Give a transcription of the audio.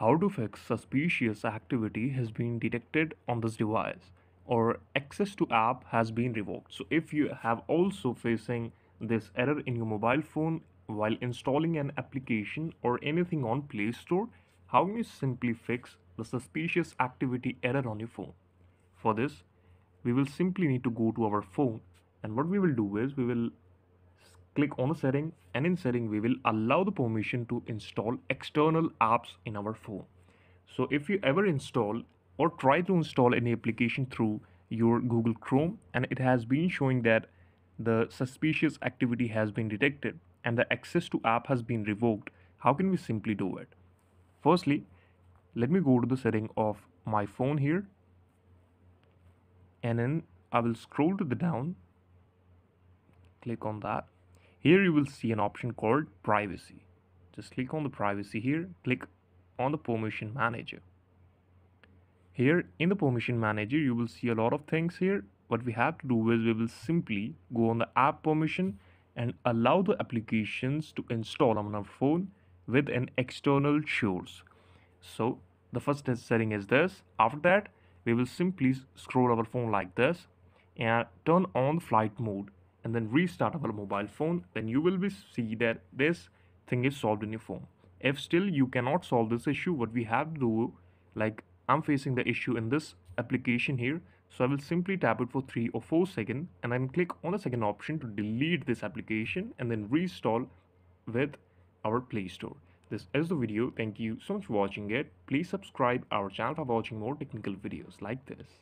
how to fix suspicious activity has been detected on this device or access to app has been revoked. So if you have also facing this error in your mobile phone while installing an application or anything on play store how can you simply fix the suspicious activity error on your phone? For this we will simply need to go to our phone and what we will do is we will click on the setting and in setting we will allow the permission to install external apps in our phone. So if you ever install or try to install any application through your google chrome and it has been showing that the suspicious activity has been detected and the access to app has been revoked how can we simply do it? Firstly let me go to the setting of my phone here and then I will scroll to the down click on that here you will see an option called privacy. Just click on the privacy here click on the permission manager. Here in the permission manager you will see a lot of things here. What we have to do is we will simply go on the app permission and allow the applications to install on our phone with an external source. So the first setting is this. After that we will simply scroll our phone like this and turn on flight mode and then restart our mobile phone then you will be see that this thing is solved in your phone. If still you cannot solve this issue what we have to do like i'm facing the issue in this application here so i will simply tap it for three or four seconds and then click on the second option to delete this application and then reinstall with our play store. This is the video. Thank you so much for watching it. Please subscribe our channel for watching more technical videos like this